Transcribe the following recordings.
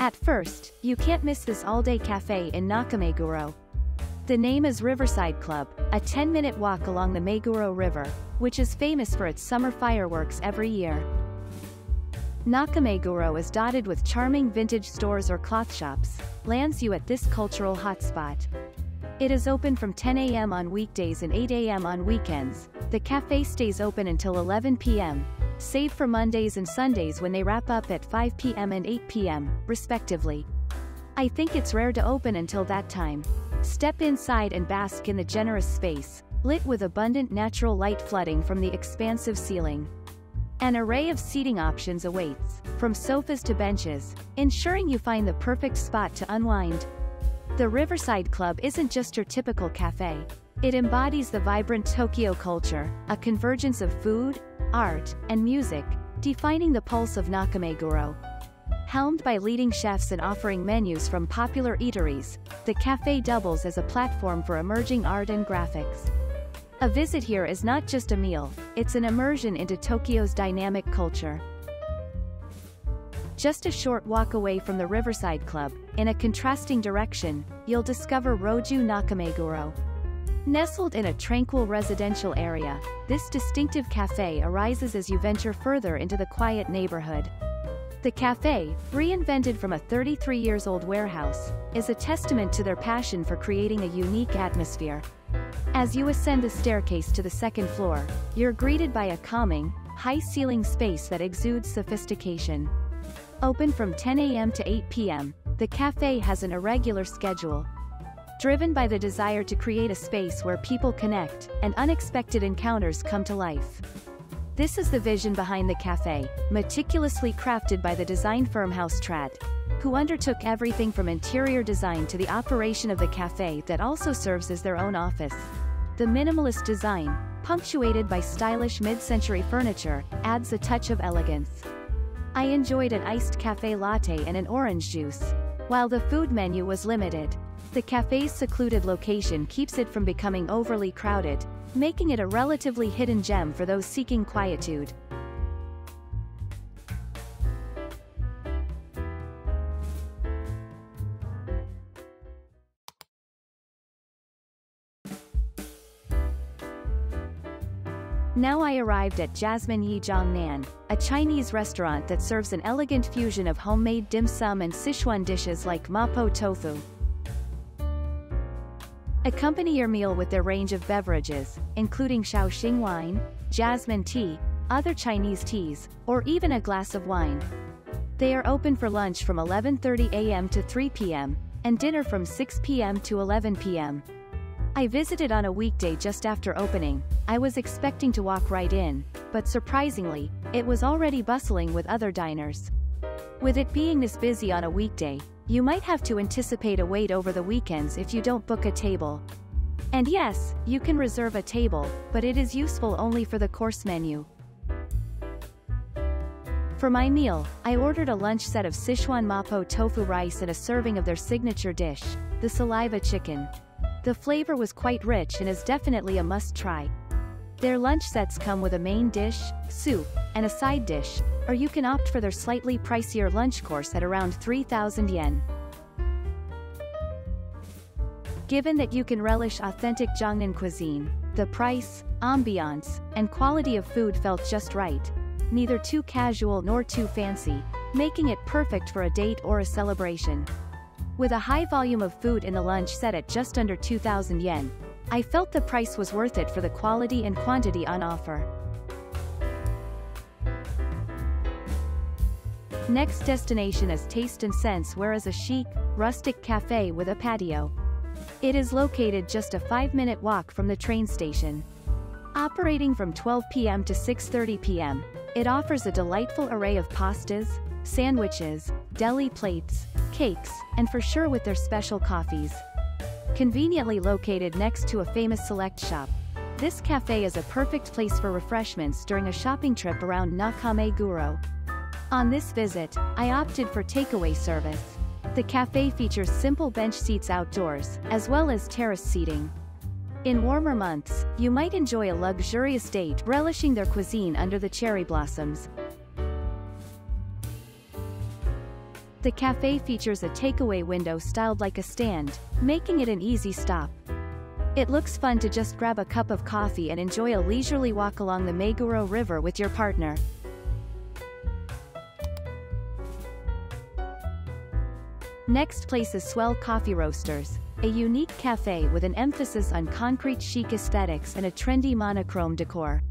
At first, you can't miss this all-day cafe in Nakameguro. The name is Riverside Club, a 10-minute walk along the Meguro River, which is famous for its summer fireworks every year. Nakameguro is dotted with charming vintage stores or cloth shops, lands you at this cultural hotspot. It is open from 10 a.m. on weekdays and 8 a.m. on weekends. The cafe stays open until 11 p.m., save for Mondays and Sundays when they wrap up at 5 p.m. and 8 p.m., respectively. I think it's rare to open until that time. Step inside and bask in the generous space, lit with abundant natural light flooding from the expansive ceiling. An array of seating options awaits, from sofas to benches, ensuring you find the perfect spot to unwind. The Riverside Club isn't just your typical cafe. It embodies the vibrant Tokyo culture, a convergence of food, art, and music, defining the pulse of Nakameguro. Helmed by leading chefs and offering menus from popular eateries, the cafe doubles as a platform for emerging art and graphics. A visit here is not just a meal, it's an immersion into Tokyo's dynamic culture. Just a short walk away from the Riverside Club, in a contrasting direction, you'll discover Roju Nakameguro. Nestled in a tranquil residential area, this distinctive cafe arises as you venture further into the quiet neighborhood. The cafe, reinvented from a 33 years old warehouse, is a testament to their passion for creating a unique atmosphere. As you ascend the staircase to the second floor, you're greeted by a calming, high-ceiling space that exudes sophistication. Open from 10 a.m. to 8 p.m., the cafe has an irregular schedule. Driven by the desire to create a space where people connect, and unexpected encounters come to life. This is the vision behind the cafe, meticulously crafted by the design firm House Trad, who undertook everything from interior design to the operation of the cafe that also serves as their own office. The minimalist design, punctuated by stylish mid-century furniture, adds a touch of elegance. I enjoyed an iced cafe latte and an orange juice. While the food menu was limited, the cafe's secluded location keeps it from becoming overly crowded, making it a relatively hidden gem for those seeking quietude. Now I arrived at Jasmine Yi Nan, a Chinese restaurant that serves an elegant fusion of homemade dim sum and Sichuan dishes like mapo tofu. Accompany your meal with their range of beverages, including Shaoxing wine, jasmine tea, other Chinese teas, or even a glass of wine. They are open for lunch from 11.30 a.m. to 3 p.m., and dinner from 6 p.m. to 11 p.m. I visited on a weekday just after opening, I was expecting to walk right in, but surprisingly, it was already bustling with other diners. With it being this busy on a weekday, you might have to anticipate a wait over the weekends if you don't book a table. And yes, you can reserve a table, but it is useful only for the course menu. For my meal, I ordered a lunch set of Sichuan Mapo tofu rice and a serving of their signature dish, the saliva chicken. The flavor was quite rich and is definitely a must-try. Their lunch sets come with a main dish, soup, and a side dish, or you can opt for their slightly pricier lunch course at around 3,000 yen. Given that you can relish authentic Jiangnan cuisine, the price, ambiance, and quality of food felt just right. Neither too casual nor too fancy, making it perfect for a date or a celebration. With a high volume of food in the lunch set at just under 2,000 yen, I felt the price was worth it for the quality and quantity on offer. Next destination is Taste and Sense where is a chic, rustic cafe with a patio. It is located just a 5-minute walk from the train station. Operating from 12 p.m. to 6.30 p.m., it offers a delightful array of pastas, sandwiches, deli plates, cakes, and for sure with their special coffees. Conveniently located next to a famous select shop, this cafe is a perfect place for refreshments during a shopping trip around Nakameguro. On this visit, I opted for takeaway service. The cafe features simple bench seats outdoors, as well as terrace seating. In warmer months, you might enjoy a luxurious date relishing their cuisine under the cherry blossoms, The cafe features a takeaway window styled like a stand, making it an easy stop. It looks fun to just grab a cup of coffee and enjoy a leisurely walk along the Meguro River with your partner. Next place is Swell Coffee Roasters, a unique cafe with an emphasis on concrete chic aesthetics and a trendy monochrome decor.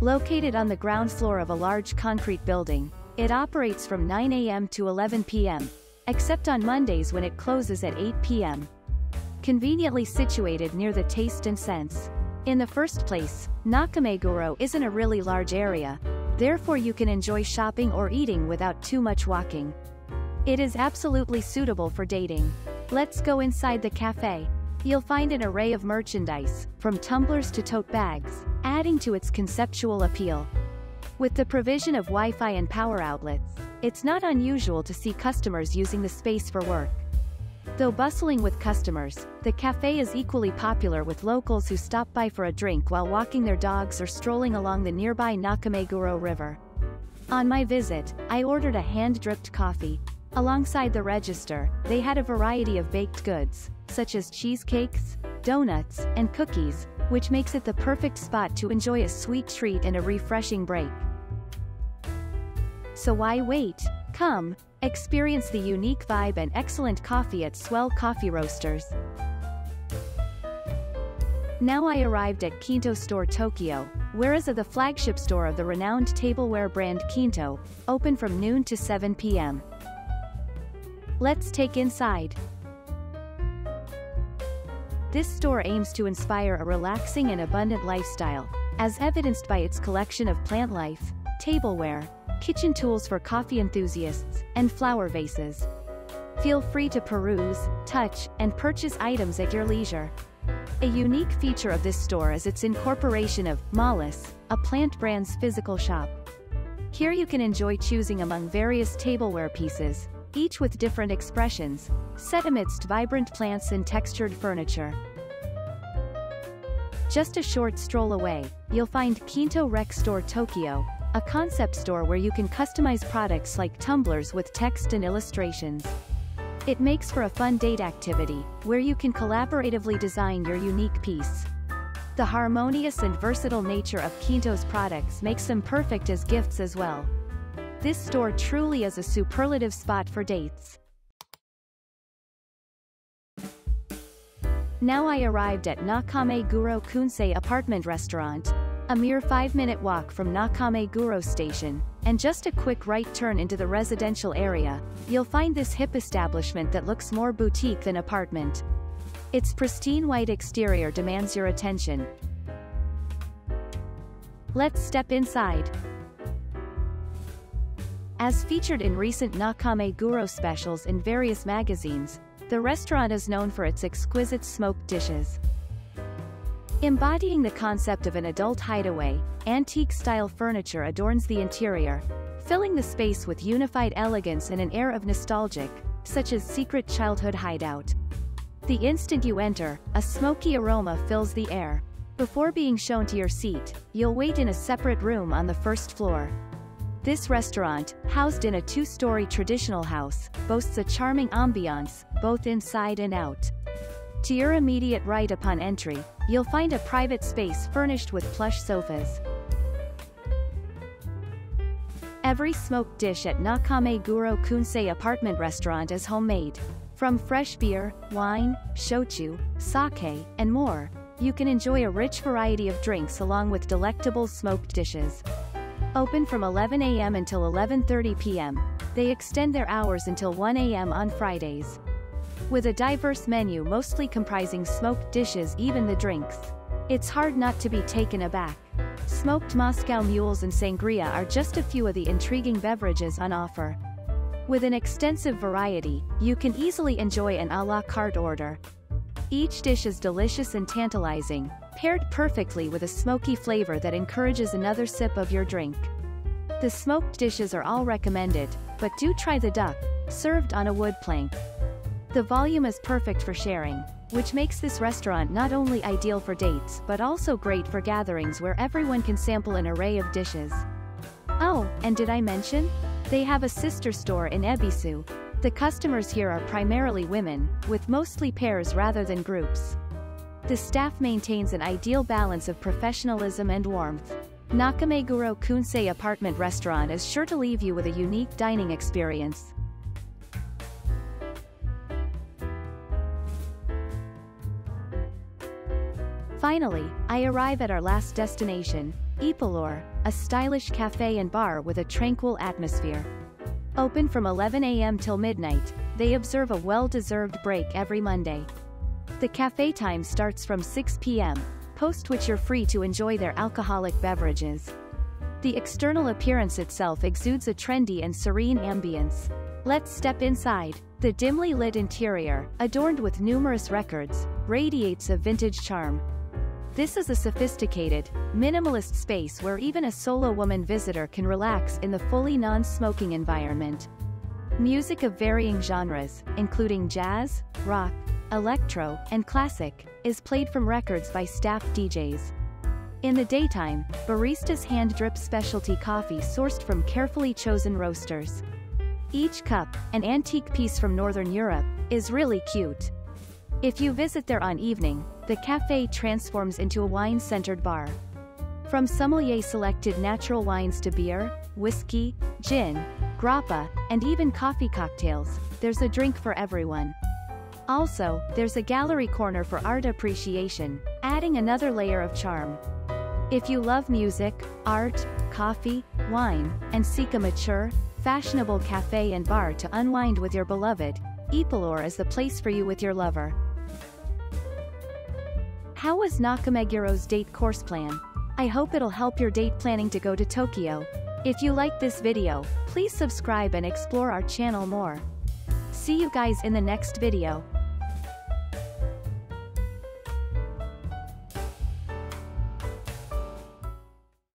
Located on the ground floor of a large concrete building, it operates from 9 a.m. to 11 p.m., except on Mondays when it closes at 8 p.m. Conveniently situated near the Taste and Sense. In the first place, Nakameguro isn't a really large area, therefore you can enjoy shopping or eating without too much walking. It is absolutely suitable for dating. Let's go inside the cafe. You'll find an array of merchandise, from tumblers to tote bags, adding to its conceptual appeal. With the provision of Wi-Fi and power outlets, it's not unusual to see customers using the space for work. Though bustling with customers, the cafe is equally popular with locals who stop by for a drink while walking their dogs or strolling along the nearby Nakameguro River. On my visit, I ordered a hand-dripped coffee, Alongside the register, they had a variety of baked goods, such as cheesecakes, donuts, and cookies, which makes it the perfect spot to enjoy a sweet treat and a refreshing break. So why wait? Come, experience the unique vibe and excellent coffee at Swell Coffee Roasters. Now I arrived at Kinto Store Tokyo, whereas the flagship store of the renowned tableware brand Kinto, open from noon to 7 p.m. Let's take inside. This store aims to inspire a relaxing and abundant lifestyle, as evidenced by its collection of plant life, tableware, kitchen tools for coffee enthusiasts, and flower vases. Feel free to peruse, touch, and purchase items at your leisure. A unique feature of this store is its incorporation of Mollis, a plant brand's physical shop. Here you can enjoy choosing among various tableware pieces, each with different expressions, set amidst vibrant plants and textured furniture. Just a short stroll away, you'll find Kinto Rec Store Tokyo, a concept store where you can customize products like tumblers with text and illustrations. It makes for a fun date activity, where you can collaboratively design your unique piece. The harmonious and versatile nature of Kinto's products makes them perfect as gifts as well. This store truly is a superlative spot for dates. Now I arrived at Nakameguro Kunsei apartment restaurant, a mere 5-minute walk from Nakameguro station, and just a quick right turn into the residential area, you'll find this hip establishment that looks more boutique than apartment. Its pristine white exterior demands your attention. Let's step inside. As featured in recent Nakameguro specials in various magazines, the restaurant is known for its exquisite smoked dishes. Embodying the concept of an adult hideaway, antique-style furniture adorns the interior, filling the space with unified elegance and an air of nostalgic, such as secret childhood hideout. The instant you enter, a smoky aroma fills the air. Before being shown to your seat, you'll wait in a separate room on the first floor, this restaurant, housed in a two-story traditional house, boasts a charming ambiance, both inside and out. To your immediate right upon entry, you'll find a private space furnished with plush sofas. Every smoked dish at Nakameguro Kunsei apartment restaurant is homemade. From fresh beer, wine, shochu, sake, and more, you can enjoy a rich variety of drinks along with delectable smoked dishes. Open from 11 a.m. until 11.30 p.m., they extend their hours until 1 a.m. on Fridays. With a diverse menu mostly comprising smoked dishes even the drinks. It's hard not to be taken aback. Smoked Moscow mules and sangria are just a few of the intriguing beverages on offer. With an extensive variety, you can easily enjoy an a la carte order. Each dish is delicious and tantalizing, paired perfectly with a smoky flavor that encourages another sip of your drink. The smoked dishes are all recommended, but do try the duck, served on a wood plank. The volume is perfect for sharing, which makes this restaurant not only ideal for dates but also great for gatherings where everyone can sample an array of dishes. Oh, and did I mention? They have a sister store in Ebisu, The customers here are primarily women, with mostly pairs rather than groups. The staff maintains an ideal balance of professionalism and warmth. Nakameguro Kunsei Apartment Restaurant is sure to leave you with a unique dining experience. Finally, I arrive at our last destination, epulor, a stylish cafe and bar with a tranquil atmosphere. Open from 11 a.m. till midnight, they observe a well-deserved break every Monday. The cafe time starts from 6 p.m., post which you're free to enjoy their alcoholic beverages. The external appearance itself exudes a trendy and serene ambience. Let's step inside. The dimly lit interior, adorned with numerous records, radiates a vintage charm, this is a sophisticated, minimalist space where even a solo woman visitor can relax in the fully non-smoking environment. Music of varying genres, including jazz, rock, electro, and classic, is played from records by staff DJs. In the daytime, baristas hand-drip specialty coffee sourced from carefully chosen roasters. Each cup, an antique piece from Northern Europe, is really cute. If you visit there on evening, the cafe transforms into a wine-centered bar. From sommelier-selected natural wines to beer, whiskey, gin, grappa, and even coffee cocktails, there's a drink for everyone. Also, there's a gallery corner for art appreciation, adding another layer of charm. If you love music, art, coffee, wine, and seek a mature, fashionable cafe and bar to unwind with your beloved, epulor is the place for you with your lover. How was Nakameguro's date course plan? I hope it'll help your date planning to go to Tokyo. If you like this video, please subscribe and explore our channel more. See you guys in the next video.